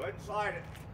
Go ahead and slide it.